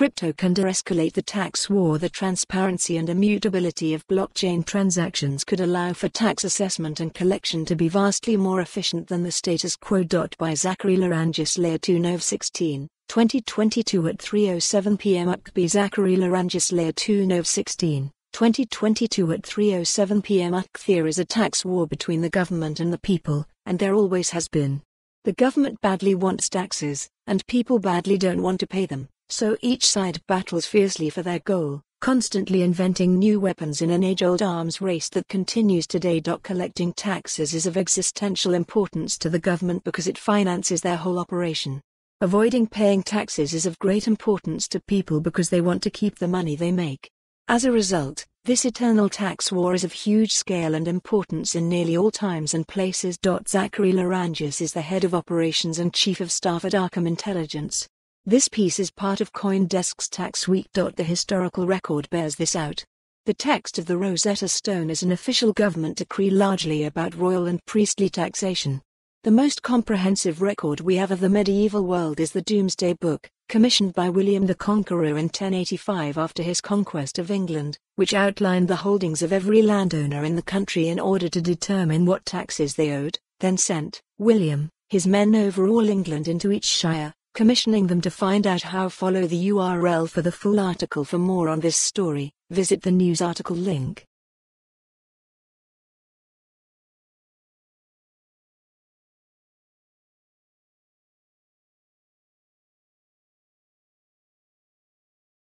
Crypto can de-escalate the tax war The transparency and immutability of blockchain transactions could allow for tax assessment and collection to be vastly more efficient than the status quo. By Zachary Lerangis Layer 2 Nov 16, 2022 at 3.07 pm Ukbi Zachary Lerangis Layer 2 Nov 16, 2022 at 3.07 pm Ukthir is a tax war between the government and the people, and there always has been. The government badly wants taxes, and people badly don't want to pay them. So each side battles fiercely for their goal, constantly inventing new weapons in an age-old arms race that continues today. Collecting taxes is of existential importance to the government because it finances their whole operation. Avoiding paying taxes is of great importance to people because they want to keep the money they make. As a result, this eternal tax war is of huge scale and importance in nearly all times and places. Zachary Lerangis is the head of operations and chief of staff at Arkham Intelligence. This piece is part of Coindesk's Tax Week. The historical record bears this out. The text of the Rosetta Stone is an official government decree largely about royal and priestly taxation. The most comprehensive record we have of the medieval world is the Domesday Book, commissioned by William the Conqueror in 1085 after his conquest of England, which outlined the holdings of every landowner in the country in order to determine what taxes they owed, then sent William, his men over all England into each shire, commissioning them to find out how follow the URL for the full article for more on this story, visit the news article link.